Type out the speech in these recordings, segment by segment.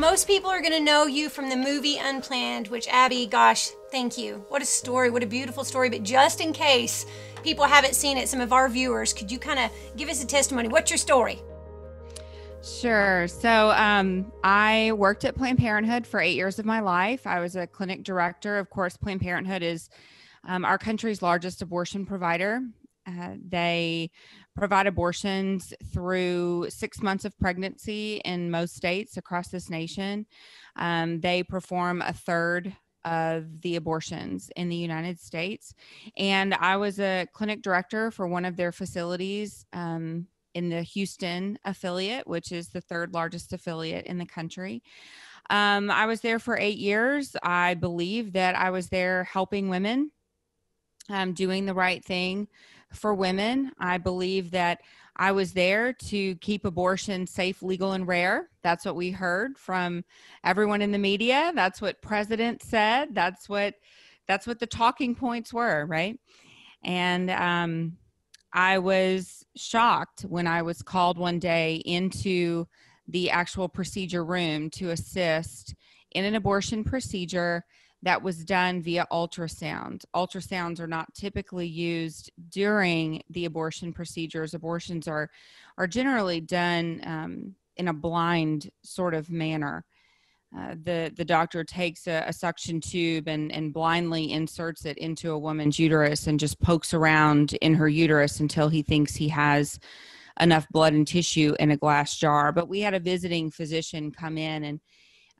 most people are going to know you from the movie Unplanned, which, Abby, gosh, thank you. What a story. What a beautiful story. But just in case people haven't seen it, some of our viewers, could you kind of give us a testimony? What's your story? Sure. So um, I worked at Planned Parenthood for eight years of my life. I was a clinic director. Of course, Planned Parenthood is um, our country's largest abortion provider. Uh, they provide abortions through six months of pregnancy in most states across this nation. Um, they perform a third of the abortions in the United States. And I was a clinic director for one of their facilities um, in the Houston affiliate, which is the third largest affiliate in the country. Um, I was there for eight years. I believe that I was there helping women, um, doing the right thing for women. I believe that I was there to keep abortion safe, legal, and rare. That's what we heard from everyone in the media. That's what President said. That's what that's what the talking points were, right? And um, I was shocked when I was called one day into the actual procedure room to assist in an abortion procedure that was done via ultrasound. Ultrasounds are not typically used during the abortion procedures. Abortions are are generally done um, in a blind sort of manner. Uh, the the doctor takes a, a, suction tube and and blindly inserts it into a woman's uterus and just pokes around in her uterus until he thinks he has enough blood and tissue in a glass jar. But we had a visiting physician come in and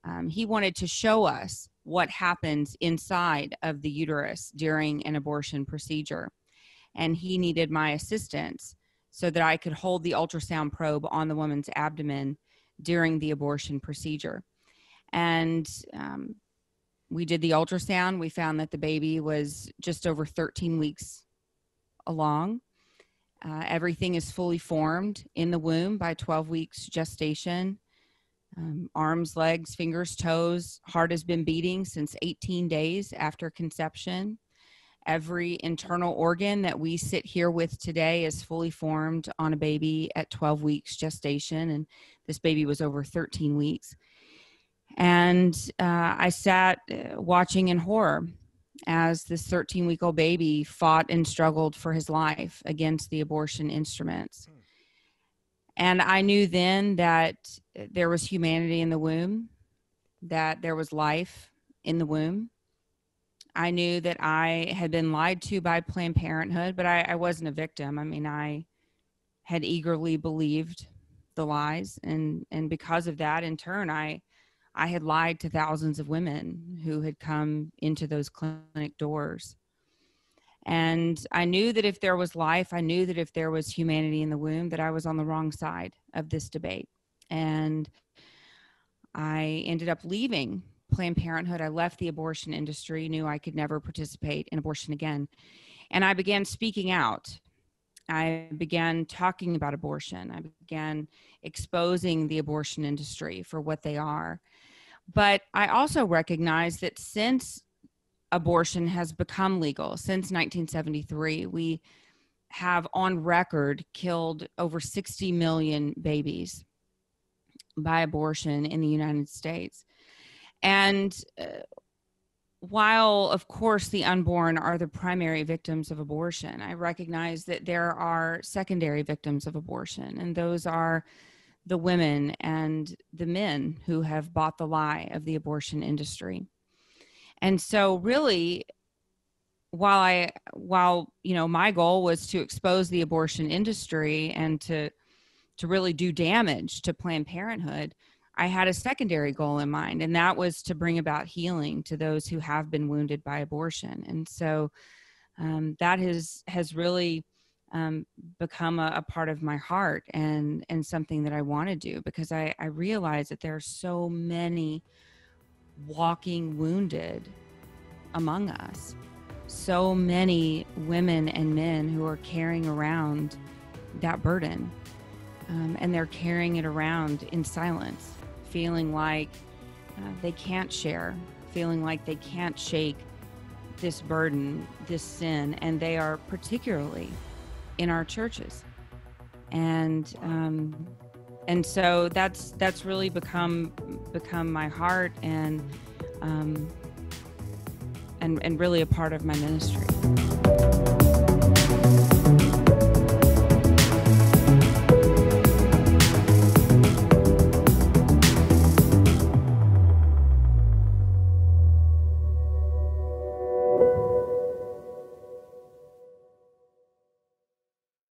um, he wanted to show us what happens inside of the uterus during an abortion procedure. And he needed my assistance so that I could hold the ultrasound probe on the woman's abdomen during the abortion procedure. And um, we did the ultrasound. We found that the baby was just over 13 weeks along. Uh, everything is fully formed in the womb by 12 weeks gestation um, arms, legs, fingers, toes. Heart has been beating since 18 days after conception. Every internal organ that we sit here with today is fully formed on a baby at 12 weeks gestation, and this baby was over 13 weeks. And uh, I sat uh, watching in horror as this 13 week old baby fought and struggled for his life against the abortion instruments. Hmm. And I knew then that there was humanity in the womb, that there was life in the womb. I knew that I had been lied to by Planned Parenthood, but I, I wasn't a victim. I mean, I had eagerly believed the lies, and and because of that, in turn, I I had lied to thousands of women who had come into those clinic doors. And I knew that if there was life, I knew that if there was humanity in the womb, that I was on the wrong side of this debate. And I ended up leaving Planned Parenthood. I left the abortion industry, knew I could never participate in abortion again. And I began speaking out. I began talking about abortion. I began exposing the abortion industry for what they are. But I also recognize that since abortion has become legal since 1973. We have on record killed over 60 million babies by abortion in the United States. And uh, while, of course, the unborn are the primary victims of abortion, I recognize that there are secondary victims of abortion, and those are the women and the men who have bought the lie of the abortion industry and so really while i while you know my goal was to expose the abortion industry and to to really do damage to planned parenthood i had a secondary goal in mind and that was to bring about healing to those who have been wounded by abortion and so um, that has has really um, become a, a, part of my heart and and something that I want to do because I, I realize that there are so many walking wounded among us. So many women and men who are carrying around that burden. Um, and they're carrying it around in silence, feeling like uh, they can't share, feeling like they can't shake this burden, this sin. And they are particularly in our churches. And, um, and so that's that's really become become my heart and um, and and really a part of my ministry.